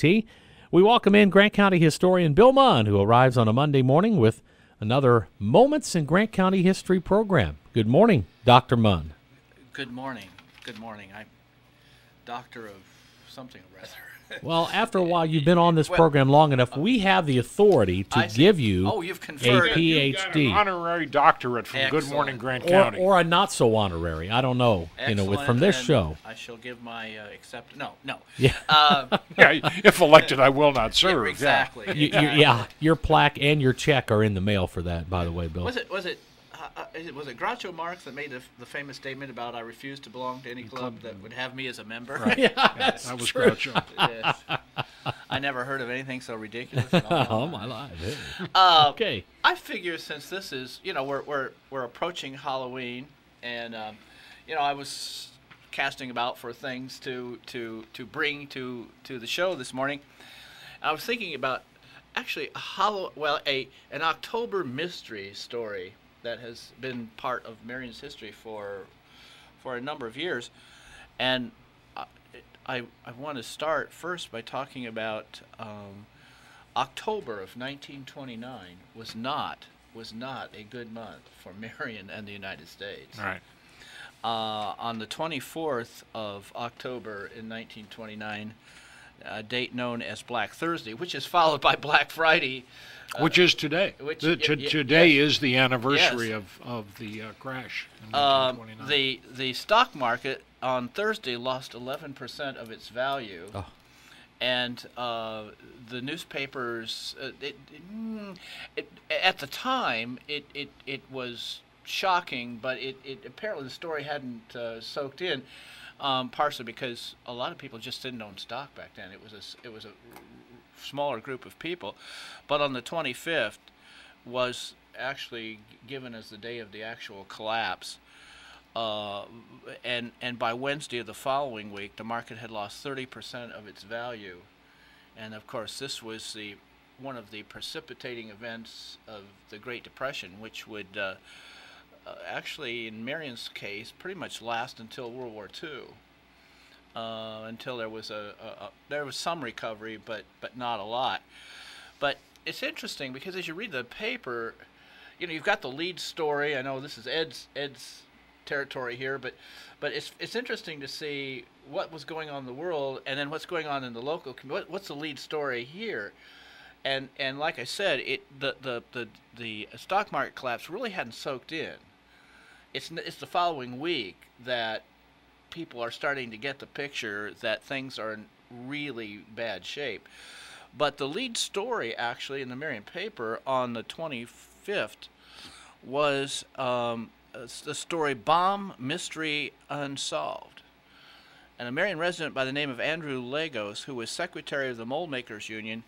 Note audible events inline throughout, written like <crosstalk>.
WBAT. We welcome in Grant County historian Bill Munn, who arrives on a Monday morning with another Moments in Grant County History program. Good morning, Dr. Munn. Good morning. Good morning. I'm doctor of something or. Well, after a while, you've been on this Well, program long enough. We have the authority to I see. give you Oh, you've a conferred. You got an PhD honorary doctorate from Good Morning Grant County. or a not so honorary. I don't know. You know, with from this and show. I shall give my uh, accept. No, no. Yeah. Uh, <laughs> yeah, if elected, I will not serve. yeah. exactly. You, you, yeah, your plaque and your check are in the mail for that, by the way, Bill. Was it? Was it? Uh, was it Groucho Marx that made the, the famous statement about "I refuse to belong to any club that would have me as a member"? <laughs> yeah, that's That was true. Groucho. <laughs> Yes. I never heard of anything so ridiculous. in all Oh my <laughs> my life. Uh, Okay. I figure since this is, you know, we're we're we're approaching Halloween, and um, you know, I was casting about for things to to to bring to to the show this morning. I was thinking about actually a hollow, well, a an October mystery story that has been part of Marion's history for for a number of years, and I I, I want to start first by talking about. Um, October of 1929 was not was not a good month for Marion and the United States. All right. Uh, on the 24th of October in 1929, a date known as Black Thursday, which is followed by Black Friday. Which is today. which- The- y- to- today yes. is the anniversary Yes. of, of the uh, crash in Um, the the stock market on Thursday lost 11% of its value. Oh. And uh, the newspapers, uh, it, mm, it, at the time, it, it, it was shocking, but it, it apparently the story hadn't uh, soaked in, um, partially because a lot of people just didn't own stock back then. It was a, s- it was a smaller group of people. But on the 25th was actually given as the day of the actual collapse. Uh, and and by Wednesday of the following week, the market had lost 30% of its value, and of course, this was the one of the precipitating events of the Great Depression, which would uh, uh, actually, in Marion's case, pretty much last until World War II. Uh, until there was a, a, a there was some recovery, but but not a lot. But it's interesting because as you read the paper, you know, you've got the lead story. I know this is Ed's Ed's territory here, but but it's it's interesting to see what was going on in the world and then what's going on in the local community. What, what's the lead story here? And and like I said, it the the the, the stock market collapse really hadn't soaked in. It's it's the following week that people are starting to get the picture that things are in really bad shape. But the lead story, actually, in the Marion paper on the 25th was um, the story Bomb Mystery Unsolved. And a Marion resident by the name of Andrew Lagos, who was secretary of the Mold Makers Union,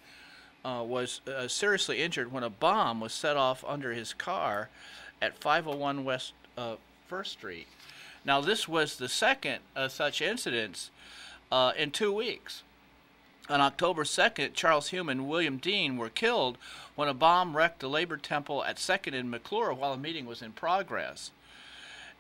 uh, was uh, seriously injured when a bomb was set off under his car at 501 West uh, First Street. Now, this was the second of such incidents uh, in two weeks. On October 2nd, Charles Hume and William Dean were killed when a bomb wrecked the Labor Temple at 2nd and McClure while a meeting was in progress.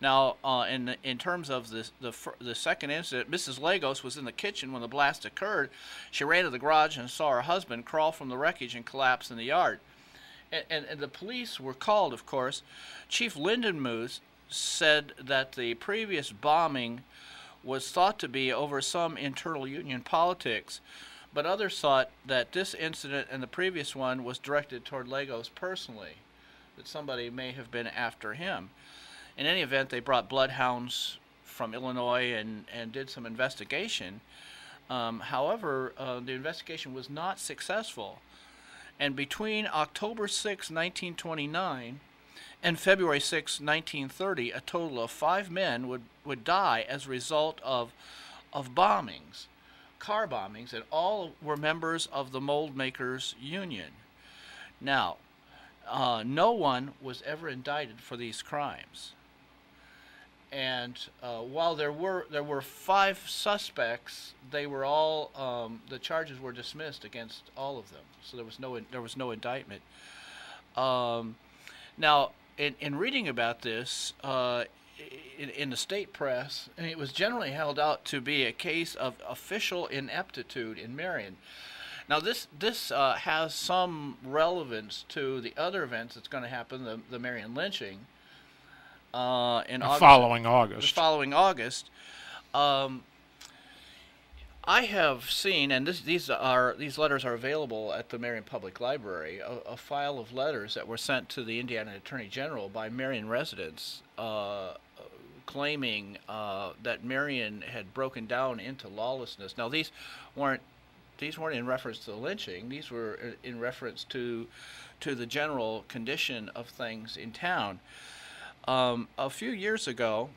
Now, uh, in in terms of the, the the second incident, Mrs. Lagos was in the kitchen when the blast occurred. She ran to the garage and saw her husband crawl from the wreckage and collapse in the yard. And, and, and the police were called, of course. Chief Lindenmuth said that the previous bombing was thought to be over some internal union politics, but others thought that this incident and the previous one was directed toward Lagos personally, that somebody may have been after him. In any event, they brought bloodhounds from Illinois and, and did some investigation. Um, however, uh, the investigation was not successful. And between October 6, 1929, and February 6, 1930, a total of five men would, would die as a result of, of bombings, car bombings, and all were members of the Mold Makers Union. Now, uh, no one was ever indicted for these crimes. And uh, while there were there were five suspects, they were all um, the charges were dismissed against all of them. So there was no there was no indictment. Um, now, in, in reading about this uh, in, in the state press, and it was generally held out to be a case of official ineptitude in Marion. Now this this uh, has some relevance to the other events that's going to happen, the the Marion lynching. Uh, in The August, following the August. following August. Um, I have seen, and this, these are these letters are available at the Marion Public Library. A, a file of letters that were sent to the Indiana Attorney General by Marion residents, uh, claiming uh, that Marion had broken down into lawlessness. Now these weren't these weren't in reference to the lynching. These were uh, in reference to to the general condition of things in town. Um, a few years ago,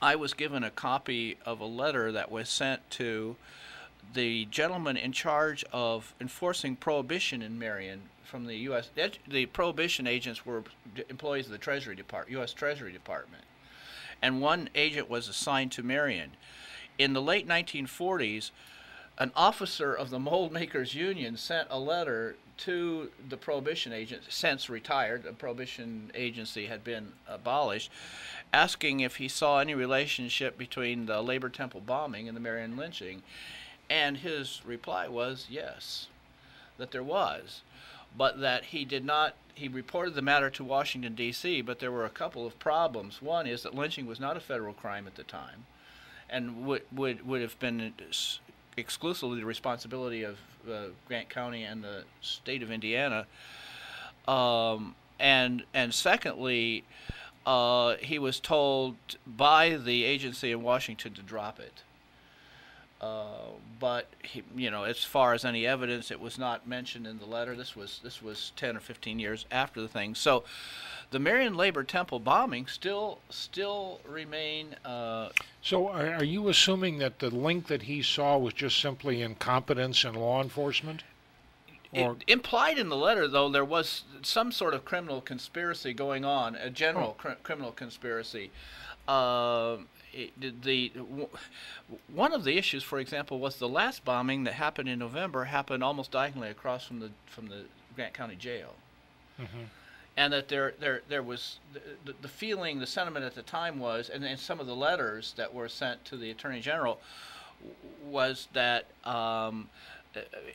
I was given a copy of a letter that was sent to the gentleman in charge of enforcing prohibition in Marion from the U.S. The, prohibition agents were employees of the Treasury Department, U.S. Treasury Department, and one agent was assigned to Marion. In the late 1940s, an officer of the Mold Makers Union sent a letter to the prohibition agent, since retired, the prohibition agency had been abolished, asking if he saw any relationship between the Labor Temple bombing and the Marion lynching. And his reply was yes, that there was, but that he did not. He reported the matter to Washington, D.C., but there were a couple of problems. One is that lynching was not a federal crime at the time and would, would, would have been exclusively the responsibility of uh, Grant County and the state of Indiana. Um, and and secondly, uh, he was told by the agency in Washington to drop it. Uh, but he, you know, as far as any evidence, it was not mentioned in the letter. This was this was ten or fifteen years after the thing. So, the Marion Labor Temple bombing still still remain. Uh, So are, are you assuming that the link that he saw was just simply incompetence in law enforcement? Or It, implied in the letter, though, there was some sort of criminal conspiracy going on, a general Oh. cr- criminal conspiracy. Um it, the, w- one of the issues, for example, was the last bombing that happened in November happened almost diagonally across from the from the Grant County Jail, Mhm. And that there there there was the, the, feeling, the sentiment at the time was, and, and some of the letters that were sent to the Attorney General was that um,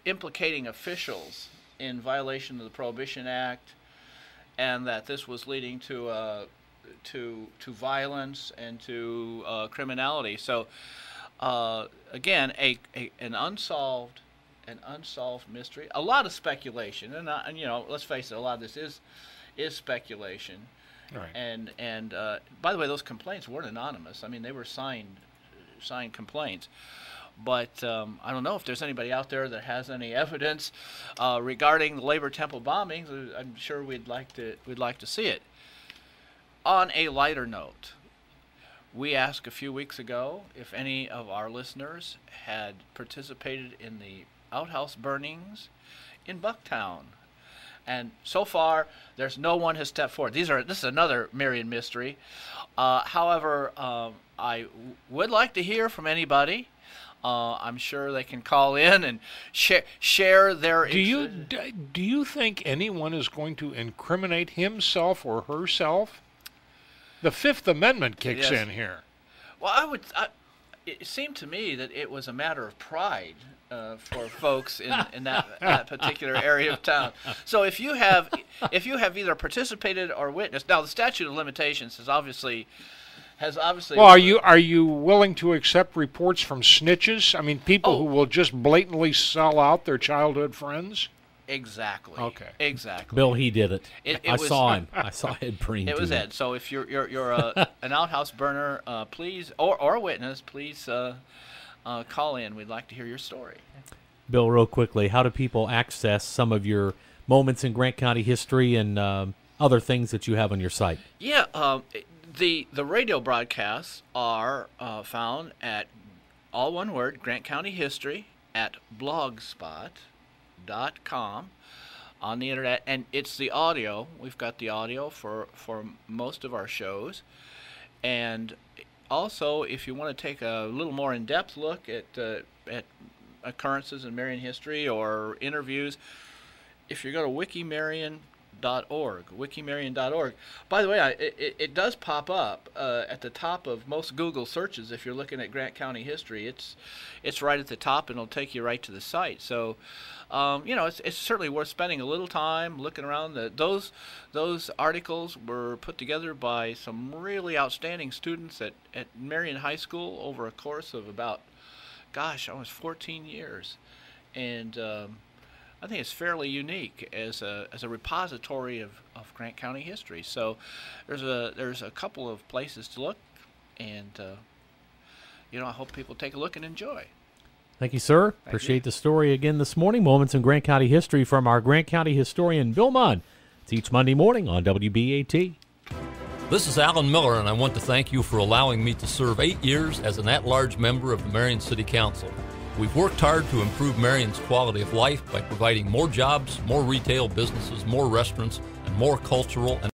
implicating officials in violation of the Prohibition Act, and that this was leading to uh, to to violence and to uh, criminality. So uh, again, a, a an unsolved an unsolved mystery. A lot of speculation, and, uh, and you know, let's face it, a lot of this is is speculation. Right. And and uh, by the way, those complaints weren't anonymous. I mean, they were signed signed complaints. But um, I don't know if there's anybody out there that has any evidence uh, regarding the Labor Temple bombings. Uh, I'm sure we'd like to we'd like to see it. On a lighter note, we asked a few weeks ago if any of our listeners had participated in the outhouse burnings in Bucktown. And so far, there's no one has stepped forward. These are this is another Marion mystery. Uh, however, um, I w- would like to hear from anybody. Uh, I'm sure they can call in and share share their. Do you do you think anyone is going to incriminate himself or herself? The Fifth Amendment kicks Yes. in here. Well, I would. I, it seemed to me that it was a matter of pride uh, for folks in, in that, that particular area of town. So if you have if you have either participated or witnessed, now the statute of limitations has obviously has obviously. Well, are you are you willing to accept reports from snitches? I mean, people who Oh. will just blatantly sell out their childhood friends. exactly? Okay. Exactly. Bill, he did it. It- it I was- saw him. I saw Ed Breen. It was that. Ed. So if you're you're you're a, <laughs> an outhouse burner, uh, please or or a witness, please uh, uh, call in. We'd like to hear your story. Bill, real quickly, how do people access some of your moments in Grant County history and um, other things that you have on your site? Yeah, um, the the radio broadcasts are uh, found at all one word Grant County History at blogspot.com on the internet, and it's the audio. We've got the audio for for most of our shows, and also if you want to take a little more in depth look at uh, at occurrences in Marion history or interviews, if you go to wikimarion.org, wikimarion.org. By the way, I, it, it does pop up uh, at the top of most Google searches. If you're looking at Grant County history, it's it's right at the top, and it'll take you right to the site. So, um, you know, it's, it's certainly worth spending a little time looking around. The, those those articles were put together by some really outstanding students at, at Marion High School over a course of about, gosh, almost 14 years, and um, I think it's fairly unique as a, as a repository of, of Grant County history. So there's a there's a couple of places to look, and uh, you know I hope people take a look and enjoy. Thank you, sir. Thank Appreciate you. the story again this morning. Moments in Grant County history from our Grant County historian Bill Munn. It's each Monday morning on WBAT. This is Alan Miller, and I want to thank you for allowing me to serve eight years as an at large member of the Marion City Council. We've worked hard to improve Marion's quality of life by providing more jobs, more retail businesses, more restaurants, and more cultural and